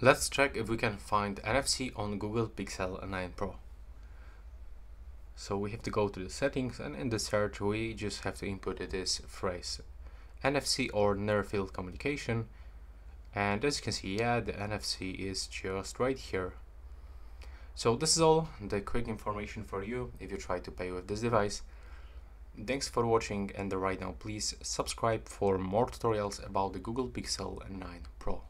Let's check if we can find NFC on Google Pixel 9 Pro. So we have to go to the settings and in the search we just have to input this phrase NFC or near field communication and as you can see yeah the NFC is just right here. So this is all the quick information for you if you try to pay with this device. Thanks for watching and right now please subscribe for more tutorials about the Google Pixel 9 Pro.